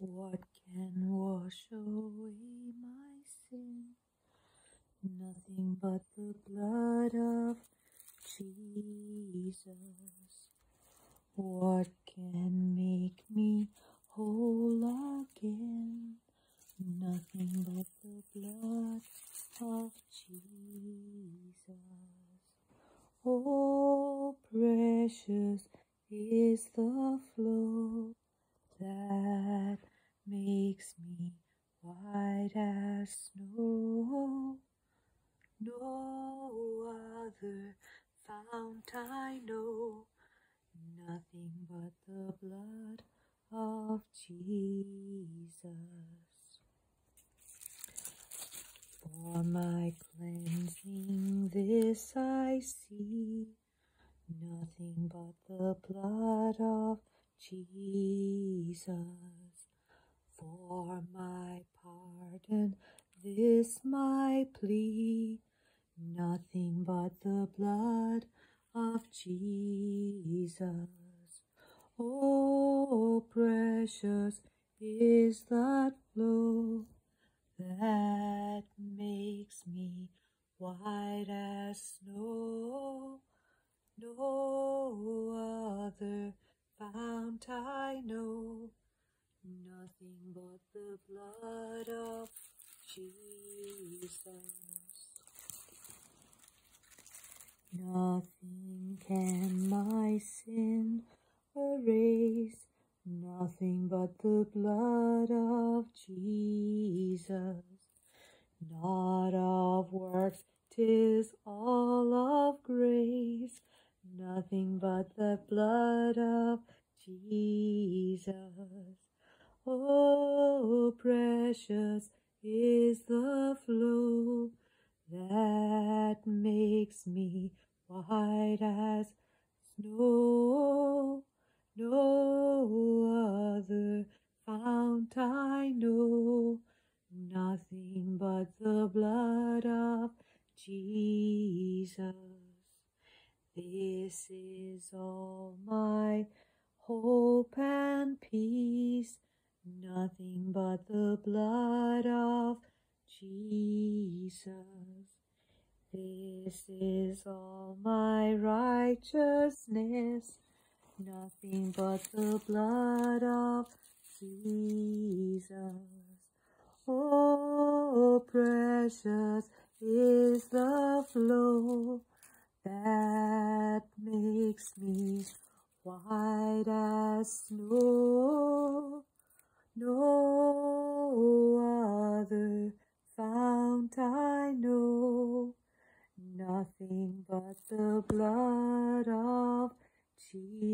What can wash away my sin? Nothing but the blood of Jesus. What can make me whole again? Nothing but the blood of Jesus. Oh, precious is the flow that makes me white as snow. No other fount I know, nothing but the blood of Jesus. For my cleansing this I see, nothing but the blood of Jesus. Jesus, for my pardon this my plea, nothing but the blood of Jesus. Oh, precious is that flow that makes me white as snow. No other fount I know, nothing but the blood of Jesus. Nothing can my sin erase, nothing but the blood of Jesus. Not of works, tis all of grace, nothing but the blood of Jesus. Oh, precious is the flow that makes me white as snow. No other fount I know, nothing but the blood of Jesus. This is all my hope and peace, nothing but the blood of Jesus. This is all my righteousness, nothing but the blood of Jesus. Oh, precious is the flow that makes me white as snow. No other fount I know, nothing but the blood of Jesus.